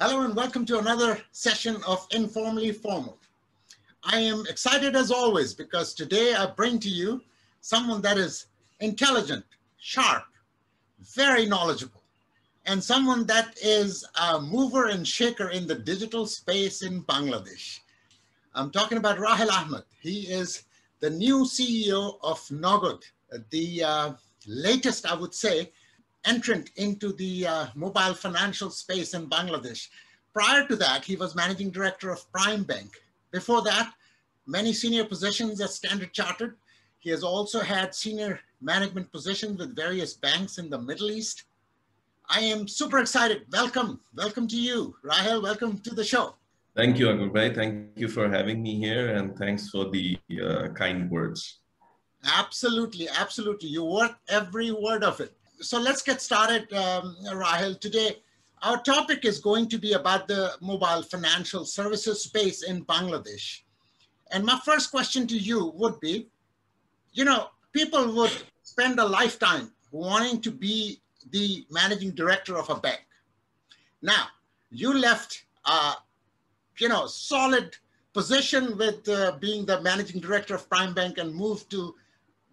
Hello and welcome to another session of Informally Formal. I am excited as always because today I bring to you someone that is intelligent, sharp, very knowledgeable, and someone that is a mover and shaker in the digital space in Bangladesh. I'm talking about Rahel Ahmed. He is the new CEO of Nagad, the uh, latest, I would say, entrant into the uh, mobile financial space in Bangladesh. Prior to that, he was managing director of Prime Bank. Before that, many senior positions at Standard Chartered. He has also had senior management positions with various banks in the Middle East. I am super excited. Welcome. Welcome to you. Rahel, welcome to the show. Thank you, Akberbhai. Thank you for having me here and thanks for the uh, kind words. Absolutely, absolutely. You worth every word of it so let's get started, um, Rahel. Today, our topic is going to be about the mobile financial services space in Bangladesh. And my first question to you would be, you know, people would spend a lifetime wanting to be the managing director of a bank. Now, you left, uh, you know, solid position with uh, being the managing director of Prime Bank and moved to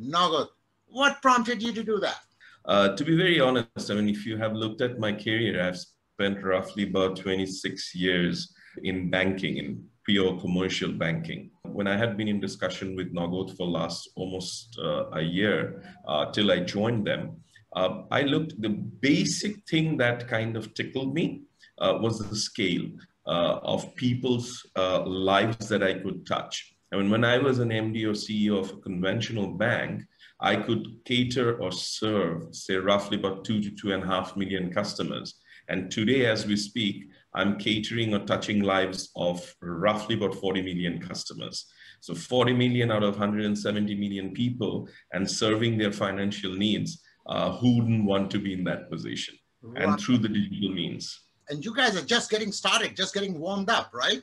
Nagad. What prompted you to do that? Uh, to be very honest, I mean, if you have looked at my career, I've spent roughly about 26 years in banking, in pure commercial banking. When I had been in discussion with Nagad for last almost uh, a year uh, till I joined them, uh, I looked, the basic thing that kind of tickled me uh, was the scale uh, of people's lives that I could touch. I mean, when I was an MD or CEO of a conventional bank, I could cater or serve, say, roughly about two to two and a half million customers. And today, as we speak, I'm catering or touching lives of roughly about 40 million customers. So 40 million out of 170 million people and serving their financial needs. Uh, who wouldn't want to be in that position? Right. And through the digital means. And you guys are just getting started, just getting warmed up, right?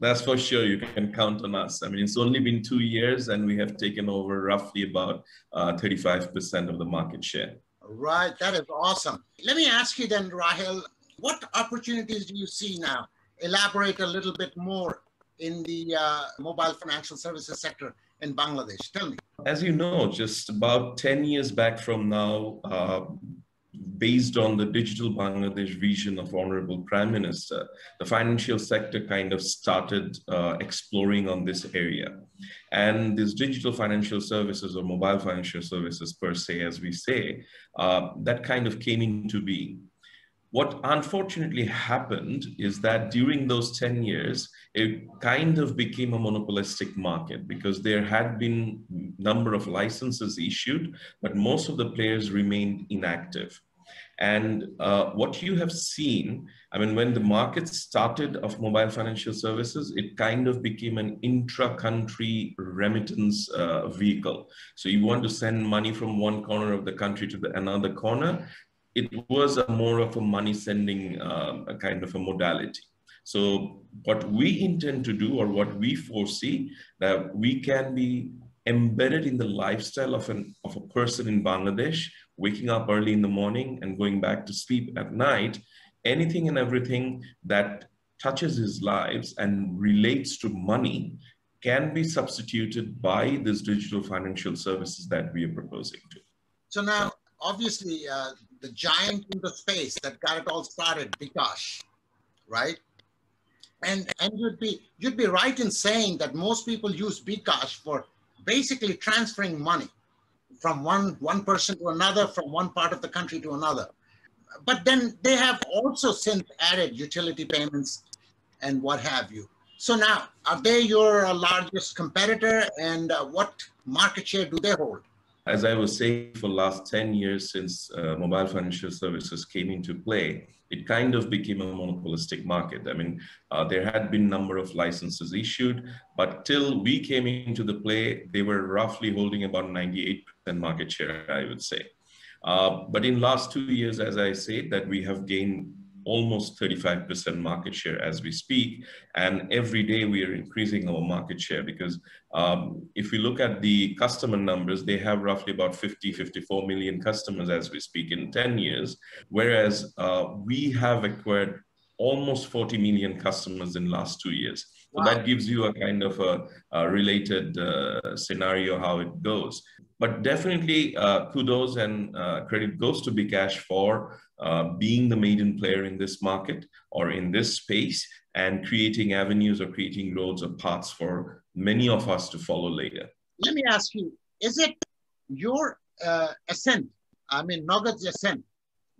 That's for sure. You can count on us. I mean, it's only been two years and we have taken over roughly about uh, 35% of the market share. Right. That is awesome. Let me ask you then, Rahel, what opportunities do you see now? Elaborate a little bit more in the uh, mobile financial services sector in Bangladesh. Tell me. As you know, just about 10 years back from now, uh, based on the digital Bangladesh vision of Honorable Prime Minister, the financial sector kind of started uh, exploring on this area. And these digital financial services or mobile financial services per se, as we say, uh, that kind of came into being. What unfortunately happened is that during those 10 years, it kind of became a monopolistic market because there had been number of licenses issued, but most of the players remained inactive. And uh, what you have seen, I mean, when the market started of mobile financial services, it kind of became an intra-country remittance uh, vehicle. So you want to send money from one corner of the country to the another corner. It was more of a money sending uh, a kind of a modality. So what we intend to do or what we foresee that we can be embedded in the lifestyle of, an, of a person in Bangladesh waking up early in the morning and going back to sleep at night, anything and everything that touches his lives and relates to money can be substituted by these digital financial services that we are proposing to. So now, obviously, uh, the giant in the space that got it all started, bKash, right? And and you'd be you'd be right in saying that most people use bKash for basically transferring money from one, one person to another, from one part of the country to another. But then they have also since added utility payments and what have you. So now, are they your largest competitor and uh, what market share do they hold? As I was saying, for last 10 years since uh, mobile financial services came into play, it kind of became a monopolistic market. I mean, uh, there had been number of licenses issued, but till we came into the play, they were roughly holding about 98% market share, I would say. Uh, but in last two years, as I say, that we have gained almost 35% market share as we speak. And every day we are increasing our market share because um, if we look at the customer numbers, they have roughly about 50, 54 million customers as we speak in 10 years, whereas uh, we have acquired almost 40 million customers in last two years. So wow. that gives you a kind of a, a related uh, scenario how it goes. But definitely uh, kudos and uh, credit goes to bKash for uh, being the maiden player in this market or in this space and creating avenues or creating roads or paths for many of us to follow later. Let me ask you, is it your uh, ascent, I mean, Nogod's ascent,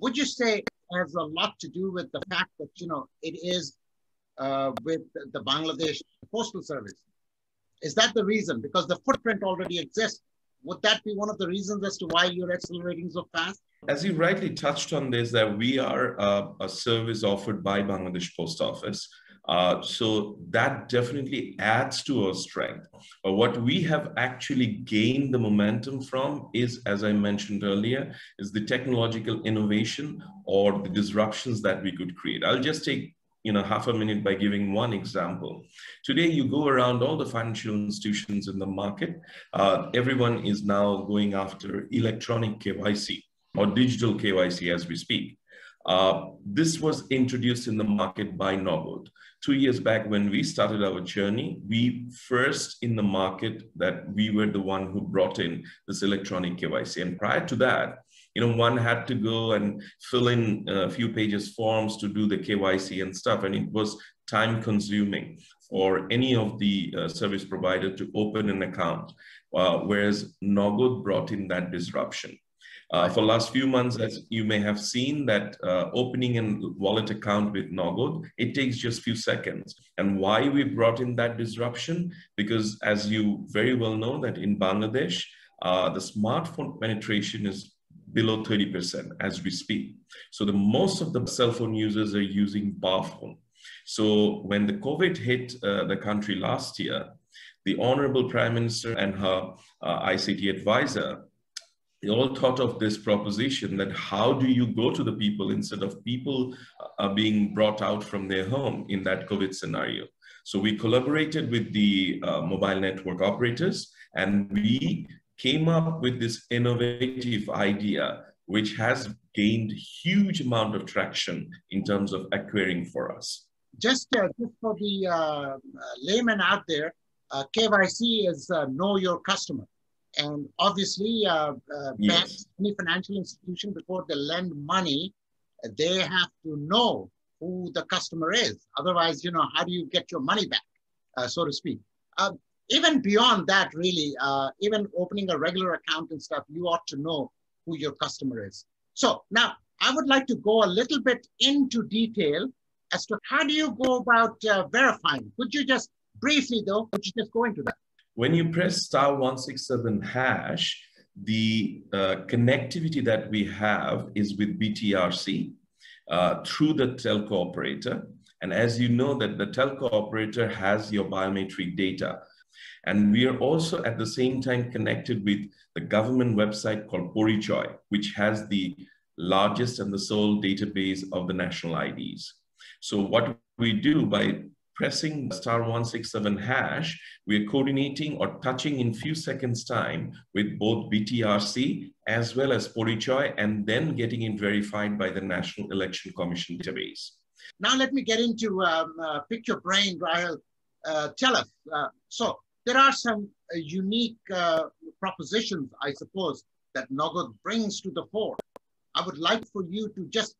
would you say has a lot to do with the fact that, you know, it is uh, with the Bangladesh Postal Service? Is that the reason? Because the footprint already exists. Would that be one of the reasons as to why you're accelerating so fast? As you rightly touched on this, that we are uh, a service offered by Bangladesh Post Office. Uh, so that definitely adds to our strength. But what we have actually gained the momentum from is, as I mentioned earlier, is the technological innovation or the disruptions that we could create. I'll just take you know, half a minute by giving one example. Today, you go around all the financial institutions in the market. Uh, everyone is now going after electronic KYC or digital KYC as we speak. Uh, this was introduced in the market by Nogod. Two years back, when we started our journey, we first in the market that we were the one who brought in this electronic KYC. And prior to that, you know, one had to go and fill in a few pages forms to do the KYC and stuff. And it was time consuming for any of the uh, service provider to open an account, uh, whereas Nogod brought in that disruption. Uh, for last few months, as you may have seen that uh, opening a wallet account with Nogod, it takes just few seconds. And why we brought in that disruption? Because as you very well know that in Bangladesh, uh, the smartphone penetration is below 30% as we speak. So the most of the cell phone users are using bar phone. So when the COVID hit uh, the country last year, the Honorable Prime Minister and her uh, ICT advisor they all thought of this proposition that how do you go to the people instead of people uh, being brought out from their home in that COVID scenario. So we collaborated with the uh, mobile network operators and we came up with this innovative idea which has gained huge amount of traction in terms of acquiring for us. Just, uh, just for the uh, layman out there, uh, KYC is uh, know your customer. And obviously, uh, uh, yes. banks, any financial institution, before they lend money, they have to know who the customer is. Otherwise, you know, how do you get your money back, uh, so to speak? Um, even beyond that, really, uh, even opening a regular account and stuff, you ought to know who your customer is. So now I would like to go a little bit into detail as to how do you go about uh, verifying? Could you just briefly though, could you just go into that? When you press star 167 hash, the uh, connectivity that we have is with BTRC uh, through the telco operator. And as you know that the telco operator has your biometric data. And we are also at the same time connected with the government website called Porichoy, which has the largest and the sole database of the national IDs. So what we do by pressing star 167 hash, we're coordinating or touching in few seconds time with both BTRC as well as Porichoy and then getting it verified by the National Election Commission database. Now let me get into um, uh, pick your brain, Rahel. Uh, tell us. Uh, so there are some uh, unique uh, propositions, I suppose, that Nogod brings to the fore. I would like for you to just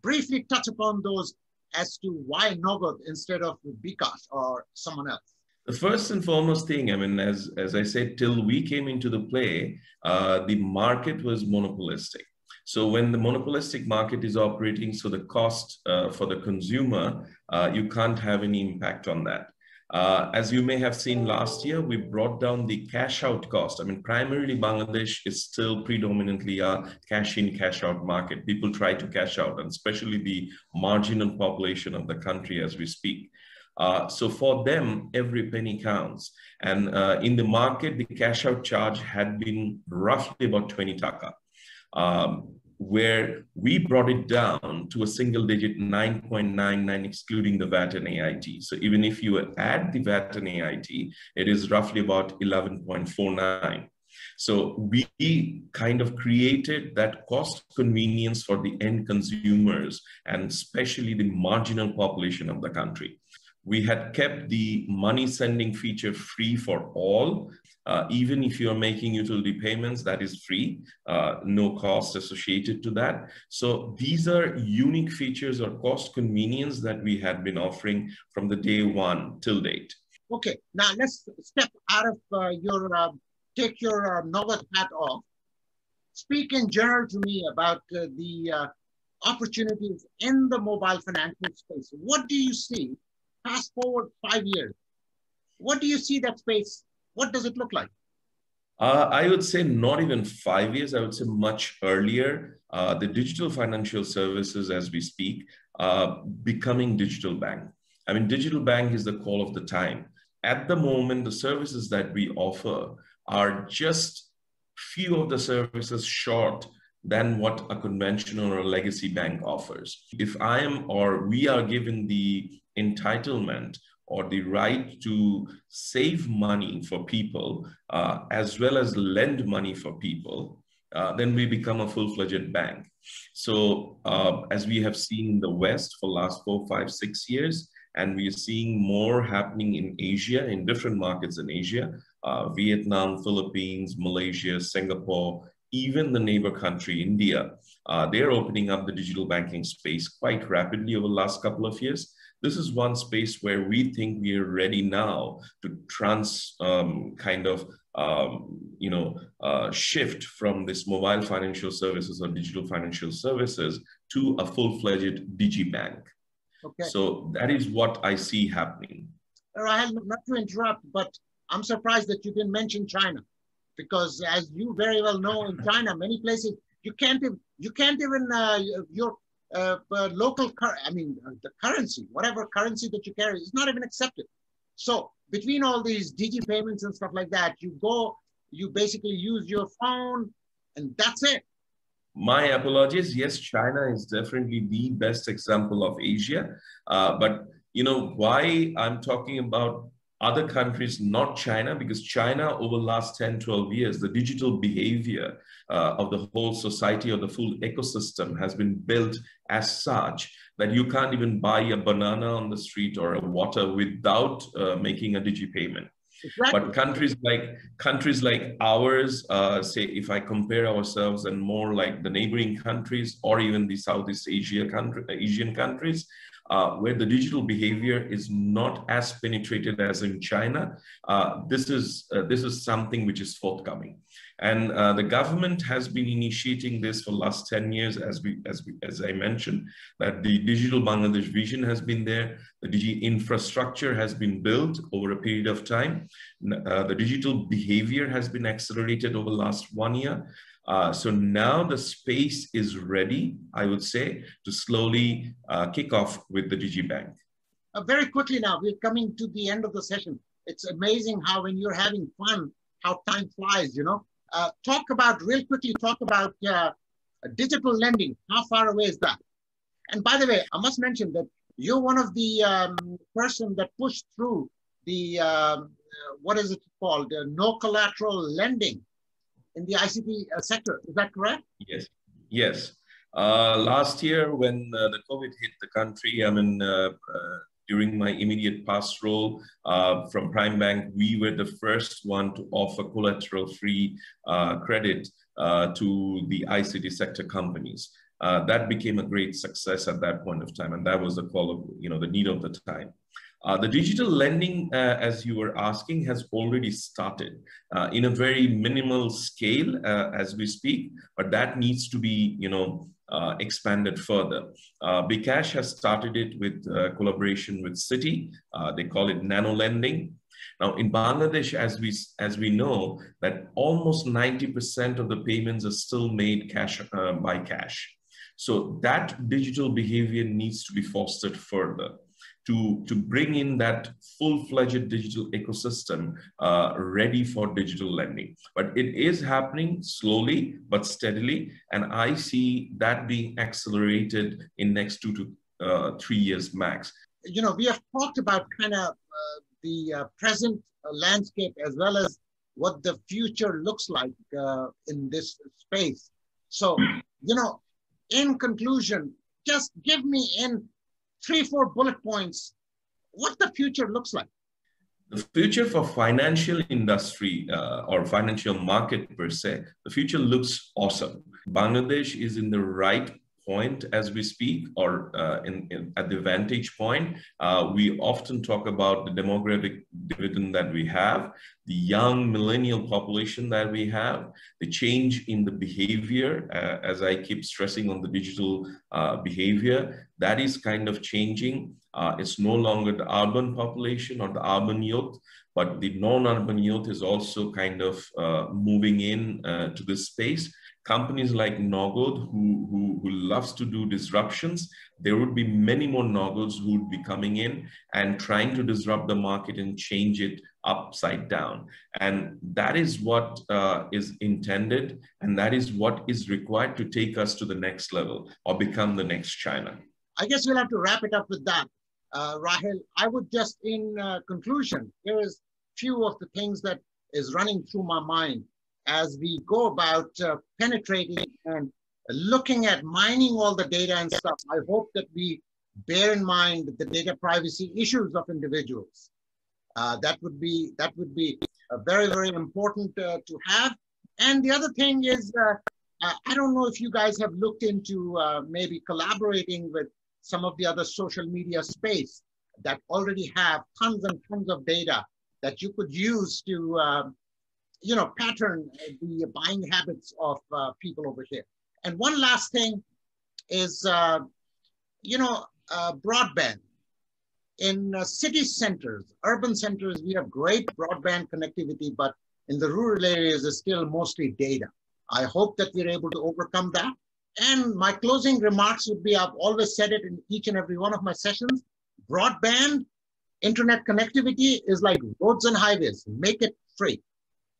briefly touch upon those as to why Nogod instead of bKash or someone else? The first and foremost thing, I mean, as, as I said, till we came into the play, uh, the market was monopolistic. So when the monopolistic market is operating, so the cost uh, for the consumer, uh, you can't have any impact on that. Uh, as you may have seen last year, we brought down the cash out cost. I mean, primarily Bangladesh is still predominantly a cash in, cash out market. People try to cash out, and especially the marginal population of the country as we speak. Uh, so for them, every penny counts. And uh, in the market, the cash out charge had been roughly about 20 taka. Um, where we brought it down to a single digit 9.99 excluding the VAT and AIT. So even if you add the VAT and AIT, it is roughly about 11.49. So we kind of created that cost convenience for the end consumers and especially the marginal population of the country. We had kept the money sending feature free for all. Uh, even if you're making utility payments, that is free, uh, no cost associated to that. So these are unique features or cost convenience that we had been offering from the day one till date. Okay, now let's step out of uh, your, uh, take your uh, novel hat off. Speak in general to me about uh, the opportunities in the mobile financial space. What do you see fast forward five years, what do you see that space? What does it look like? Uh, I would say not even five years. I would say much earlier. Uh, the digital financial services, as we speak, uh, becoming digital bank. I mean, digital bank is the call of the time. At the moment, the services that we offer are just few of the services short than what a conventional or a legacy bank offers. If I am or we are given the entitlement or the right to save money for people uh, as well as lend money for people, uh, then we become a full-fledged bank. So uh, as we have seen in the West for last four, five, six years, and we are seeing more happening in Asia, in different markets in Asia, uh, Vietnam, Philippines, Malaysia, Singapore, even the neighbor country, India, uh, they're opening up the digital banking space quite rapidly over the last couple of years. This is one space where we think we are ready now to trans um, kind of um, you know uh, shift from this mobile financial services or digital financial services to a full-fledged digibank. Okay. So that is what I see happening. Rahel, not to interrupt, but I'm surprised that you didn't mention China because as you very well know in China, many places you can't even, you can't even uh, your uh, local I mean uh, the currency, whatever currency that you carry is not even accepted. So between all these digi payments and stuff like that, you go, you basically use your phone, and that's it. My apologies. Yes, China is definitely the best example of Asia. Uh, but you know why I'm talking about other countries, not China, because China over the last 10, 12 years, the digital behavior uh, of the whole society or the full ecosystem has been built as such that you can't even buy a banana on the street or a water without uh, making a digi payment. Exactly. But countries like countries like ours, uh, say if I compare ourselves and more like the neighboring countries or even the Southeast Asia country, Asian countries, uh, where the digital behavior is not as penetrated as in China. Uh, this is uh, this is something which is forthcoming, and uh, the government has been initiating this for last ten years, as we as we as I mentioned, that the digital Bangladesh vision has been there, the digi infrastructure has been built over a period of time, uh, the digital behavior has been accelerated over the last one year. Uh, so now the space is ready, I would say, to slowly uh, kick off with the DigiBank. Uh, very quickly now, we're coming to the end of the session. It's amazing how when you're having fun, how time flies, you know. Uh, talk about, real quickly, talk about uh, digital lending. How far away is that? And by the way, I must mention that you're one of the um, person that pushed through the, um, what is it called, no collateral lending in the ICT uh, sector. Is that correct? Yes. Yes. Uh, last year, when uh, the COVID hit the country, I mean, uh, uh, during my immediate past role uh, from Prime Bank, we were the first one to offer collateral-free credit to the ICT sector companies. that became a great success at that point of time, and that was the call of, you know, the need of the time. Uh, the digital lending, uh, as you were asking, has already started uh, in a very minimal scale uh, as we speak, but that needs to be, you know, uh, expanded further. Uh, bKash has started it with collaboration with City. they call it nano lending. Now, in Bangladesh, as we as we know, that almost 90% of the payments are still made cash by cash. So that digital behavior needs to be fostered further to, to bring in that full-fledged digital ecosystem uh, ready for digital lending. But it is happening slowly but steadily, and I see that being accelerated in next two to uh, three years max. You know, we have talked about kind of uh, the uh, present uh, landscape as well as what the future looks like uh, in this space. So, you know, in conclusion, just give me in three, four bullet points what the future looks like. The future for financial industry uh, or financial market per se, the future looks awesome. Bangladesh is in the right point as we speak or uh, in, in, at the vantage point. Uh, we often talk about the demographic dividend that we have, the young millennial population that we have, the change in the behavior, uh, as I keep stressing on the digital uh, behavior, that is kind of changing. Uh, it's no longer the urban population or the urban youth, but the non-urban youth is also kind of uh, moving in to this space companies like Nogod who, who, who loves to do disruptions, there would be many more Nogods who would be coming in and trying to disrupt the market and change it upside down. And that is what uh, is intended. And that is what is required to take us to the next level or become the next China. I guess we'll have to wrap it up with that. Uh, Rahel, I would just in uh, conclusion, here is few of the things that is running through my mind as we go about uh, penetrating and looking at mining all the data and stuff, I hope that we bear in mind the data privacy issues of individuals. Uh, that would be that would be very very important uh, to have. And the other thing is, uh, I don't know if you guys have looked into uh, maybe collaborating with some of the other social media space that already have tons and tons of data that you could use to um, you know, pattern the buying habits of uh, people over here. And one last thing is, uh, you know, uh, broadband. In uh, city centers, urban centers, we have great broadband connectivity, but in the rural areas, it's still mostly data. I hope that we're able to overcome that. And my closing remarks would be, I've always said it in each and every one of my sessions, broadband internet connectivity is like roads and highways, make it free.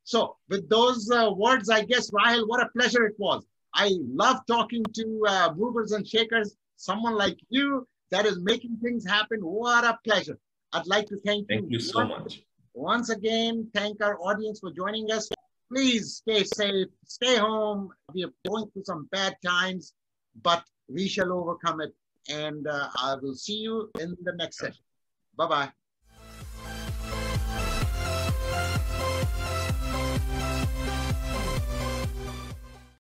So with those uh, words, I guess, Rahel, what a pleasure it was. I love talking to uh, movers and shakers, someone like you that is making things happen. What a pleasure. I'd like to thank, thank you. you so much. Once again, thank our audience for joining us. Please stay safe, stay home. We are going through some bad times, but we shall overcome it. And uh, I will see you in the next session. Bye-bye.